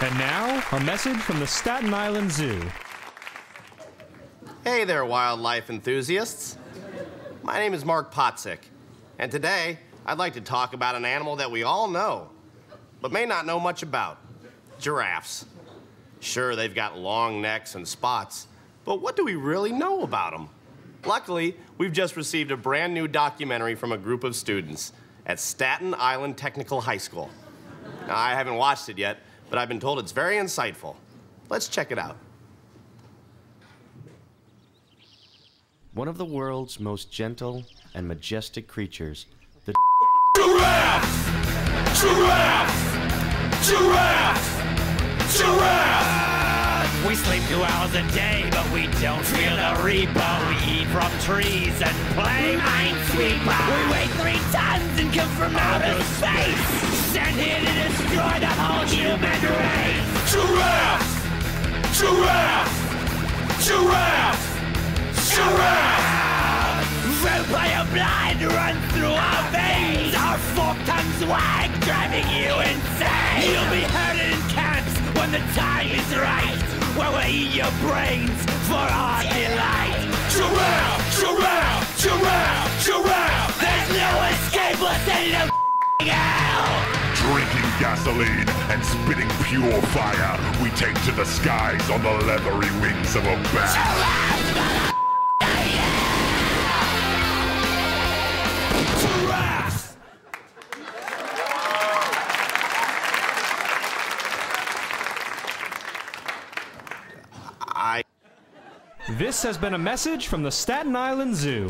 And now, a message from the Staten Island Zoo. Hey there, wildlife enthusiasts. My name is Mark Potzik, and today I'd like to talk about an animal that we all know, but may not know much about giraffes. Sure, they've got long necks and spots, but what do we really know about them? Luckily, we've just received a brand new documentary from a group of students at Staten Island Technical High School. Now, I haven't watched it yet, but I've been told it's very insightful. Let's check it out. One of the world's most gentle and majestic creatures, the Giraffe! Giraffe! Giraffe! Giraffe! We sleep two hours a day, but we don't feel the reaper. We eat from trees and play Minesweeper. We weigh three tons and come from outer space. Sent here to destroy the whole human race. Giraffe! Giraffe! Giraffe! Vampire blood runs through our veins. Our fork tongues wag, driving you insane. You'll be herded in camps when the time is right. Where we eat your brains for our delight. Giraffe! Giraffe! Giraffe! Giraffe! There's no escape, it to hell. Drinking gasoline and spitting pure fire, we take to the skies on the leathery wings of a bat. This has been a message from the Staten Island Zoo.